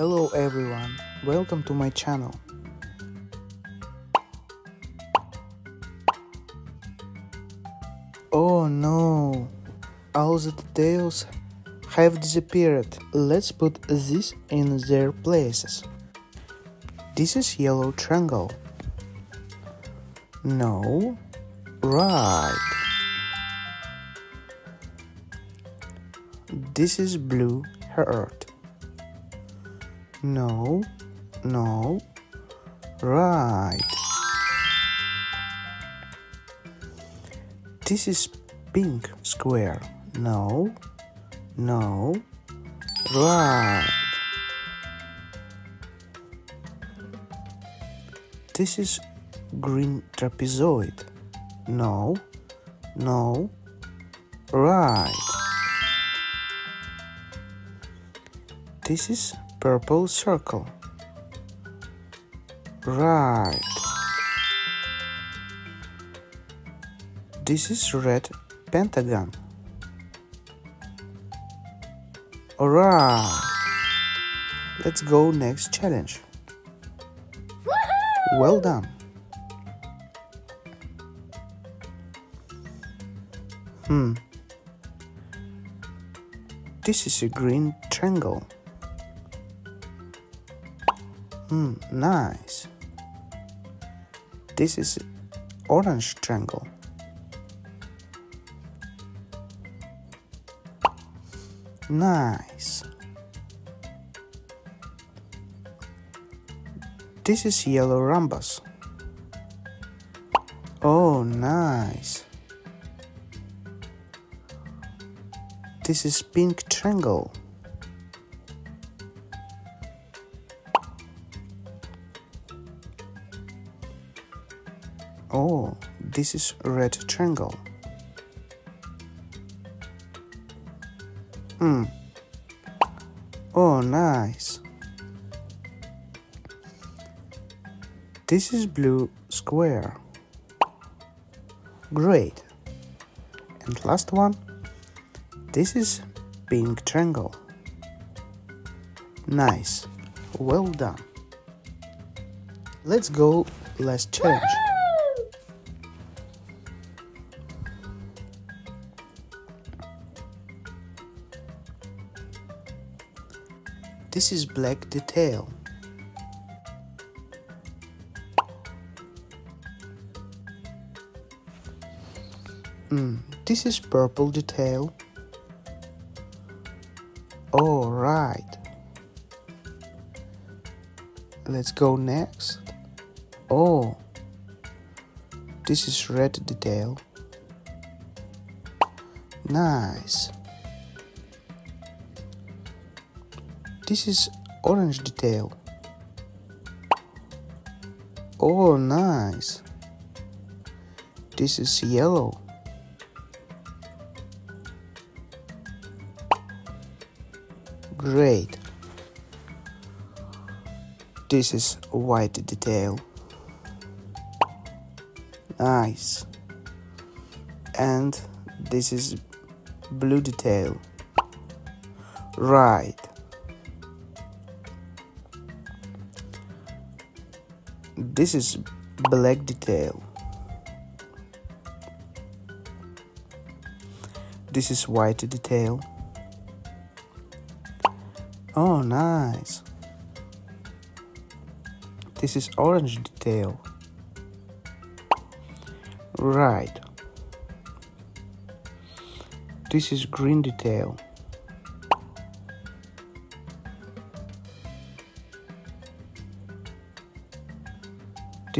Hello everyone, welcome to my channel. Oh no, all the details have disappeared. Let's put this in their places. This is yellow triangle. No, right. This is blue heart. No, no, right. This is pink square. No, no, right. This is green trapezoid. No, no, right. This is purple circle. Right. This is red pentagon. Alright. Let's go next challenge. Well done. Hmm. This is a green triangle. Hmm, nice. This is orange triangle. Nice. This is yellow rhombus. Oh, nice. This is pink triangle. Oh, this is red triangle. Hmm. Oh, nice. This is blue square. Great. And last one. This is pink triangle. Nice. Well done. Let's go last challenge. This is black detail. Mm, this is purple detail. All right. Let's go next. Oh, this is red detail. Nice. This is orange detail. Oh, nice. This is yellow. Great. This is white detail. Nice. And this is blue detail. Right. This is black detail. This is white detail. Oh, nice. This is orange detail. Right. This is green detail.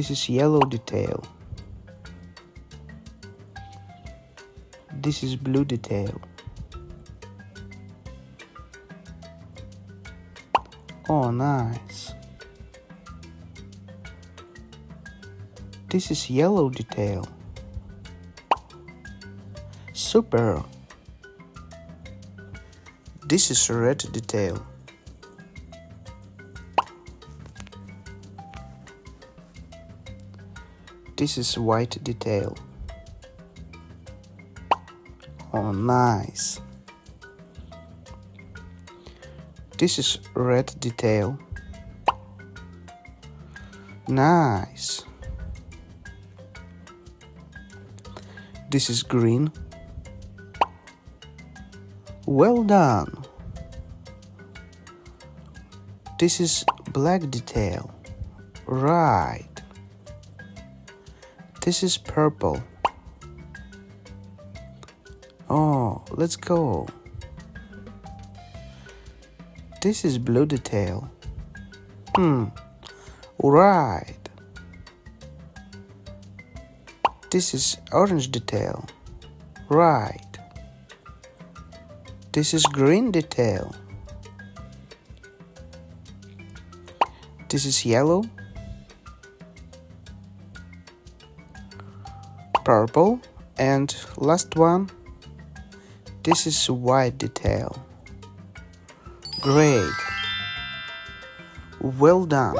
This is yellow detail. This is blue detail. Oh, nice. This is yellow detail. Super. This is red detail. This is white detail. Oh, nice. This is red detail. Nice. This is green. Well done. This is black detail. Right. This is purple. Oh, let's go. This is blue detail. Hmm. Right. This is orange detail. Right. This is green detail. This is yellow. Purple. And last one. This is white detail. Great. Well done.